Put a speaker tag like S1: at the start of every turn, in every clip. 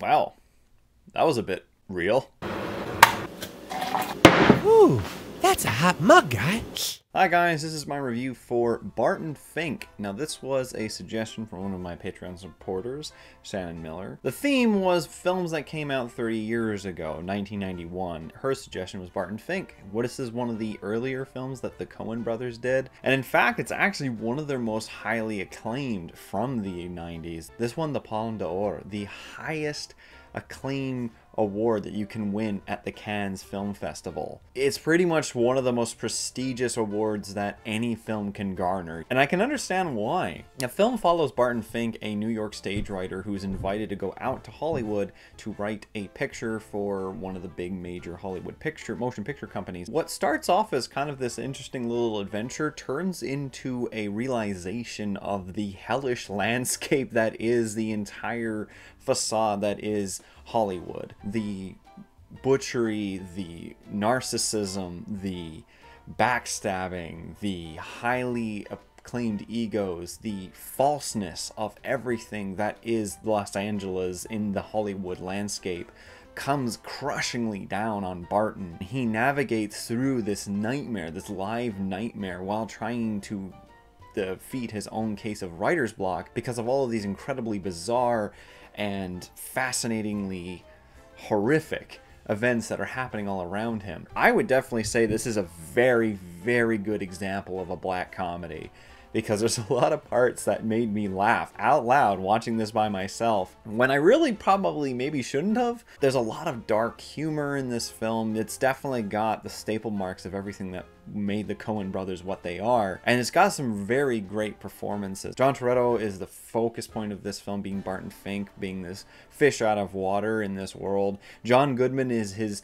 S1: Wow, that was a bit real.
S2: That's a hot mug, guy.
S1: Hi guys, this is my review for Barton Fink. Now this was a suggestion from one of my Patreon supporters, Shannon Miller. The theme was films that came out 30 years ago, 1991. Her suggestion was Barton Fink. What is this one of the earlier films that the Coen brothers did? And in fact, it's actually one of their most highly acclaimed from the 90s. This one, the Palme d'Or, the highest acclaim award that you can win at the Cannes Film Festival. It's pretty much one of the most prestigious awards that any film can garner, and I can understand why. The film follows Barton Fink, a New York stage writer who's invited to go out to Hollywood to write a picture for one of the big major Hollywood picture motion picture companies. What starts off as kind of this interesting little adventure turns into a realization of the hellish landscape that is the entire facade that is Hollywood. The butchery, the narcissism, the backstabbing, the highly acclaimed egos, the falseness of everything that is Los Angeles in the Hollywood landscape comes crushingly down on Barton. He navigates through this nightmare, this live nightmare, while trying to defeat his own case of writer's block because of all of these incredibly bizarre and fascinatingly horrific events that are happening all around him. I would definitely say this is a very, very good example of a black comedy because there's a lot of parts that made me laugh out loud watching this by myself when I really probably maybe shouldn't have. There's a lot of dark humor in this film. It's definitely got the staple marks of everything that made the Coen brothers what they are. And it's got some very great performances. John Turturro is the focus point of this film, being Barton Fink, being this fish out of water in this world. John Goodman is his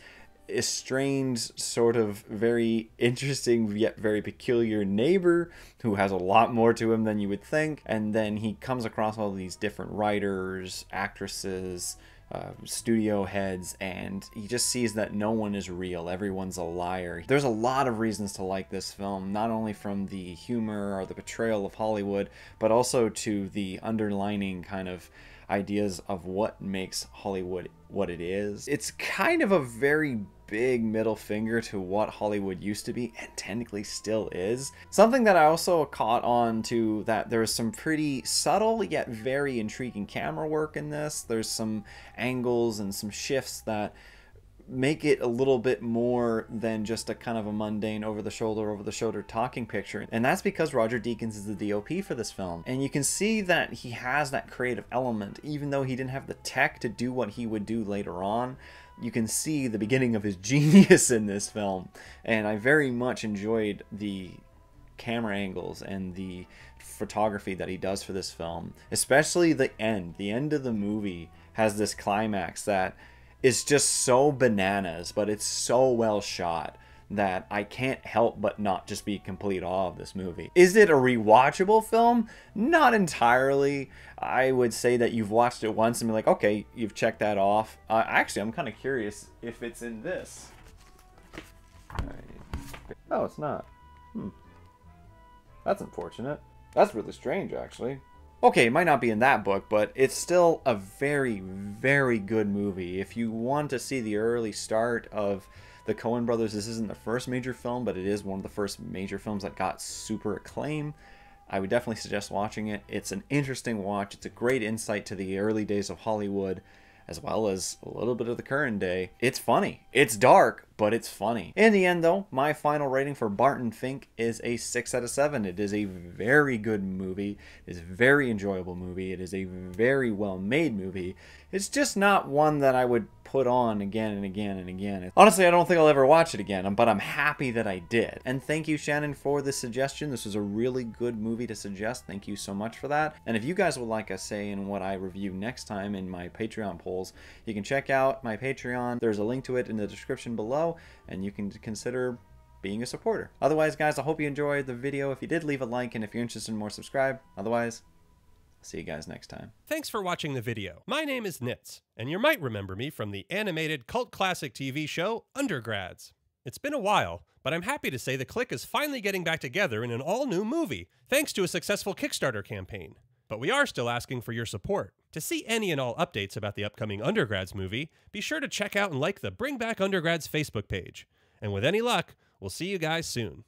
S1: estranged, sort of very interesting yet very peculiar neighbor who has a lot more to him than you would think. And then he comes across all these different writers, actresses, uh, studio heads, and he just sees that no one is real. Everyone's a liar. There's a lot of reasons to like this film, not only from the humor or the portrayal of Hollywood, but also to the underlining kind of ideas of what makes Hollywood what it is. It's kind of a very big middle finger to what Hollywood used to be and technically still is. Something that I also caught on to that there's some pretty subtle yet very intriguing camera work in this. There's some angles and some shifts that make it a little bit more than just a kind of a mundane over the shoulder over the shoulder talking picture and that's because Roger Deakins is the DOP for this film and you can see that he has that creative element even though he didn't have the tech to do what he would do later on you can see the beginning of his genius in this film. And I very much enjoyed the camera angles and the photography that he does for this film. Especially the end. The end of the movie has this climax that is just so bananas, but it's so well shot that I can't help but not just be complete awe of this movie. Is it a rewatchable film? Not entirely. I would say that you've watched it once and be like, okay, you've checked that off. Uh, actually, I'm kind of curious if it's in this. Oh, it's not. Hmm. That's unfortunate. That's really strange, actually. Okay, it might not be in that book, but it's still a very, very good movie. If you want to see the early start of the Coen brothers, this isn't the first major film, but it is one of the first major films that got super acclaim. I would definitely suggest watching it. It's an interesting watch. It's a great insight to the early days of Hollywood, as well as a little bit of the current day. It's funny. It's dark, but it's funny. In the end, though, my final rating for Barton Fink is a 6 out of 7. It is a very good movie. It is a very enjoyable movie. It is a very well made movie. It's just not one that I would put on again and again and again. Honestly, I don't think I'll ever watch it again, but I'm happy that I did. And thank you, Shannon, for this suggestion. This was a really good movie to suggest. Thank you so much for that. And if you guys would like a say in what I review next time in my Patreon polls, you can check out my Patreon. There's a link to it in the description below, and you can consider being a supporter. Otherwise, guys, I hope you enjoyed the video. If you did, leave a like, and if you're interested in more, subscribe. Otherwise, See you guys next time.
S3: Thanks for watching the video. My name is Nitz, and you might remember me from the animated cult classic TV show Undergrads. It's been a while, but I'm happy to say the Clique is finally getting back together in an all new movie, thanks to a successful Kickstarter campaign. But we are still asking for your support. To see any and all updates about the upcoming Undergrads movie, be sure to check out and like the Bring Back Undergrads Facebook page. And with any luck, we'll see you guys soon.